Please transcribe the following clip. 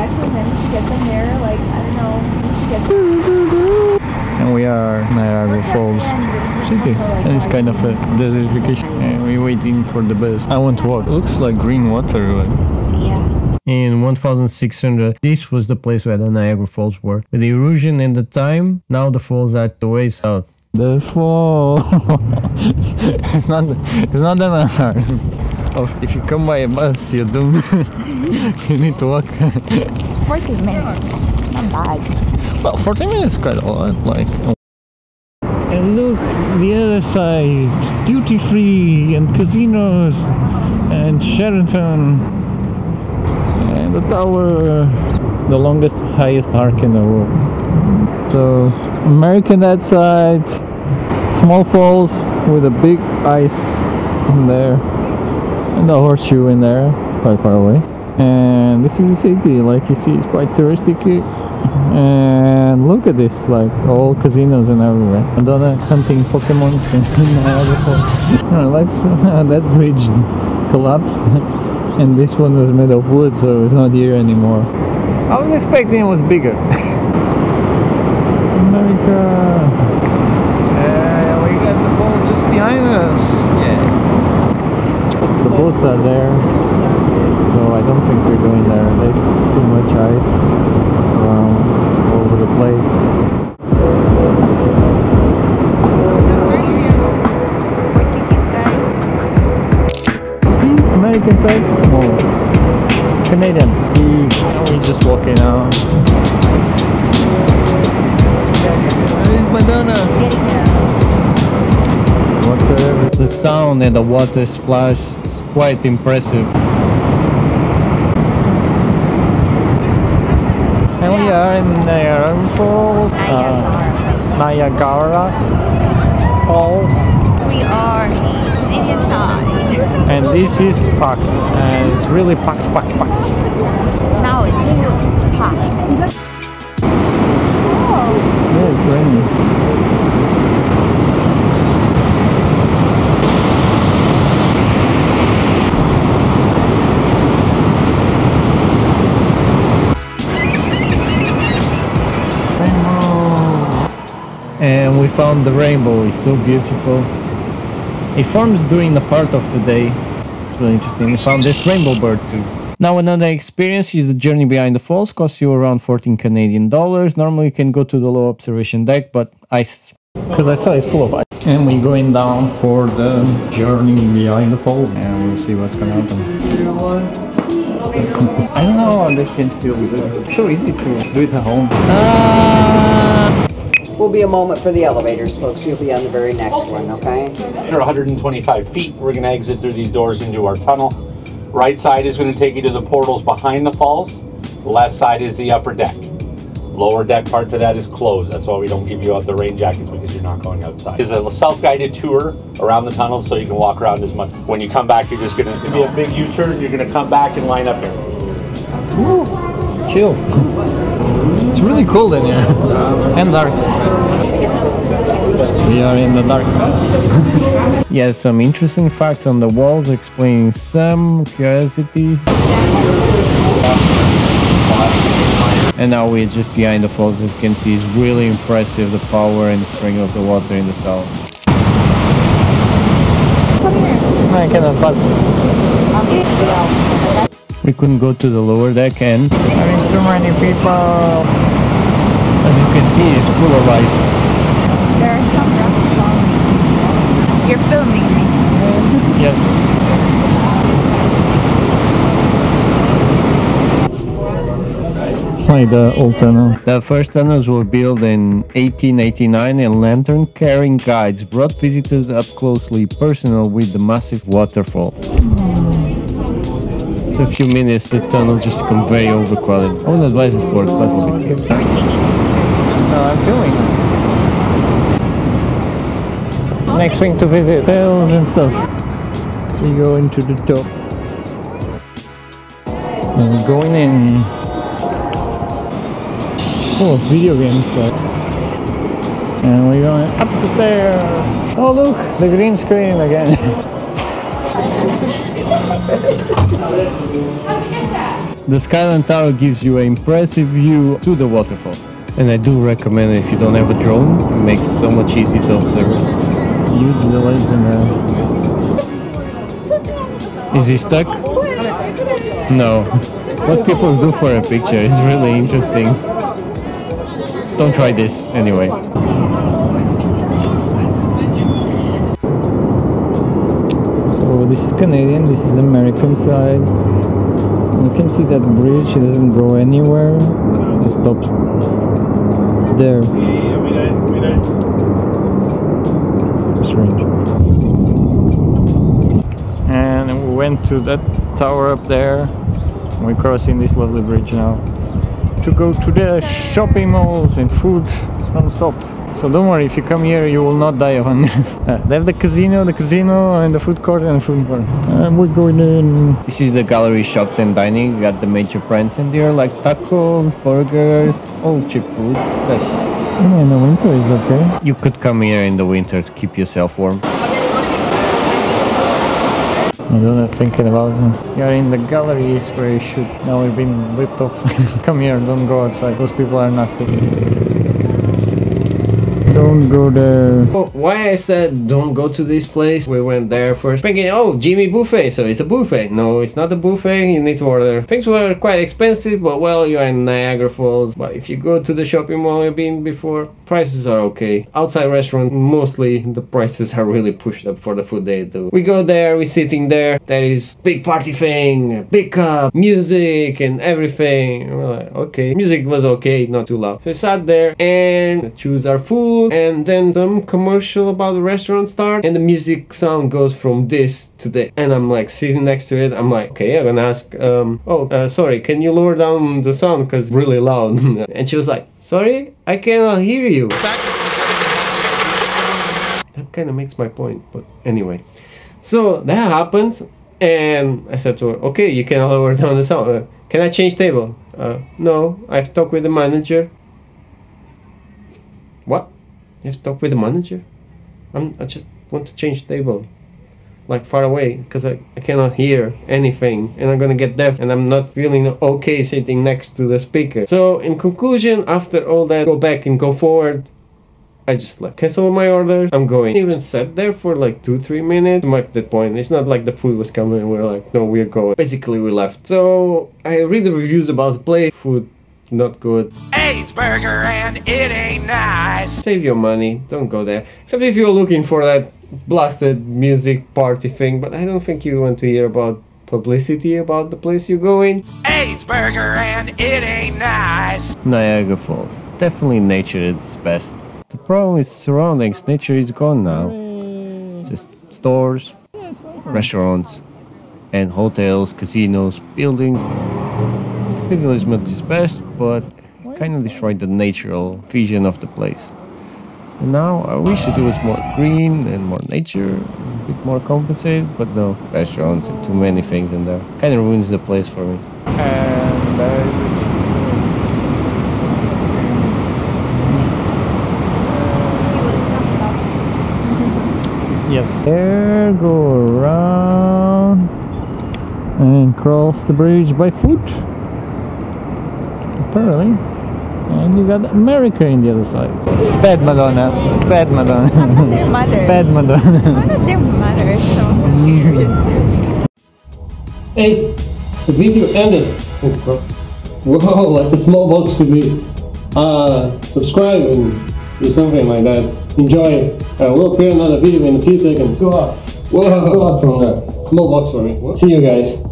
actually managed to get them there. Like, I don't know, managed to get them. And we are Niagara Falls city. And it's kind of a desertification. And we're waiting for the bus. I want to walk. It looks like green water. But... Yeah. In 1600, this was the place where the Niagara Falls were. With the erosion and the time, now the falls are the way south. The fall. it's not. It's not that hard. Oh, if you come by a bus, you're doomed. you need to walk. 40 minutes. Not bad. Well, 40 minutes is quite a lot. Like. Oh. And look, the other side, duty free and casinos and Sheraton and the tower, the longest, highest arc in the world. So, American that side, small falls with a big ice in there, and the horseshoe in there, quite far away. And this is the city, like you see, it's quite touristic. And look at this like all casinos and everywhere. Madonna hunting Pokemon in Niagara Falls I like that bridge collapsed. And this one was made of wood so it's not here anymore. I was expecting it was bigger. America. And we got the falls just behind us boats are there so I don't think we're going there there's too much ice around all over the place See, American side, small. Canadian, big. We're just walking out. Where's Madonna? Water. The sound and the water splash is quite impressive. And we are in Niagara Falls. uh, Niagara Falls. We are inside. And this is packed. And it's really packed, packed, packed. Now it's hot. Yeah, it's raining. Found the rainbow, it's so beautiful. It forms during the part of the day. It's really interesting. We found this rainbow bird too. Now another experience is the journey behind the falls. Costs you around 14 Canadian dollars. Normally you can go to the low observation deck, but ice because I saw it's full of ice. And we're going down for the journey behind the fall, and we'll see what's gonna happen. I don't know they can still do it. It's so easy to do it at home. Ah! Will be a moment for the elevators, folks. You'll be on the very next one, okay? Under 125 feet, we're going to exit through these doors into our tunnel. Right side is going to take you to the portals behind the falls. The left side is the upper deck. Lower deck part to that is closed. That's why we don't give you out the rain jackets because you're not going outside. It's a self-guided tour around the tunnel so you can walk around as much. When you come back, you're just going to be a big U-turn. You're going to come back and line up here. Chill. It's really cold in here. and dark. We are in the dark. yes, some interesting facts on the walls explaining some curiosity. And now we're just behind the falls. As you can see, it's really impressive the power and the strength of the water in the south. I cannot pass. We couldn't go to the lower deck and there is too many people. As you can see, it's full of ice. There are some rocks down. You're filming me. Yes. Like the old tunnel. The first tunnels were built in 1889 and lantern carrying guides brought visitors up closely personal with the massive waterfall. Mm-hmm. It's a few minutes the tunnel just become very overcrowded. I would advise it for class with kids. No, I'm filming. Next thing to visit, hills and stuff. We go into the top. And we're going in. Oh, video games. Like. And we're going up the stairs. Oh look, the green screen again. The Skylon Tower gives you an impressive view to the waterfall. And I do recommend it if you don't have a drone, it makes it so much easier to observe. Huge delays in there. Is he stuck? No. What people do for a picture is really interesting. Don't try this anyway. This is Canadian, this is American side. You can see that bridge, it doesn't go anywhere. It just stops there. Strange. And we went to that tower up there. We're crossing this lovely bridge now to go to the shopping malls and food non-stop. So don't worry, if you come here, you will not die of hunger. Uh, they have the casino, the casino, and the food court and the food court. And we're going in. This is the gallery shops and dining. We got the major brands in there, like tacos, burgers, all cheap food. That's yeah, in the winter is okay. You could come here in the winter to keep yourself warm. I don't know, thinking about it. You're in the galleries where you should. Now we've been ripped off. Come here, don't go outside. Those people are nasty. Don't go there. Well, why I said don't go to this place, we went there first thinking, oh, Jimmy Buffett, so it's a buffet. No, it's not a buffet, you need to order. Things were quite expensive, but well, you're in Niagara Falls. But if you go to the shopping mall you've been before, prices are okay. Outside restaurant, mostly the prices are really pushed up for the food they do. We go there, we sitting there, there is big party thing, big cup, music and everything. We're like, okay, music was okay, not too loud. So we sat there and choose our food and then some commercial about the restaurant start and the music sound goes from this to that. And i'm like sitting next to it. I'm like okay i'm gonna ask um oh uh, sorry can you lower down the sound? Because really loud. And she was like sorry i cannot hear you. That kind of makes my point but anyway. So that happened and i said to her okay you can lower down the sound. Uh, can i change table? Uh, no i've talked with the manager. What you have to talk with the manager? I'm, I just want to change table. Like far away, because I, I cannot hear anything and I'm gonna get deaf and I'm not feeling okay sitting next to the speaker. So in conclusion, after all that, go back and go forward, I just left. Cancel my orders. I'm going. Even sat there for like two, three minutes mark that point. It's not like the food was coming we are like, no, we're going. Basically, we left. So I read the reviews about the place. Food not good. AIDS burger and it ain't nice. Save your money, don't go there. Except if you're looking for that blasted music party thing, but I don't think you want to hear about publicity about the place you're going. AIDS burger and it ain't nice. Niagara Falls. Definitely nature at its best. The problem is surroundings. Nature is gone now. Just stores, restaurants, and hotels, casinos, buildings. Capitalism is not its best, but kind of destroyed the natural vision of the place. And now I wish it was more green and more nature, a bit more compensated, but no, restaurants and too many things in there. Kind of ruins the place for me. And there is Yes. There, go around and cross the bridge by foot. Apparently. And you got America in the other side. Bad Madonna. Bad Madonna. I'm not their mother. Bad Madonna. I'm not their mother, so. Hey, the video ended. Whoa, like the small box to be. Uh, subscribe and do something like that. Enjoy. Uh, we'll create another video in a few seconds. Go up. Whoa, go up from there. Small box for me. See you guys.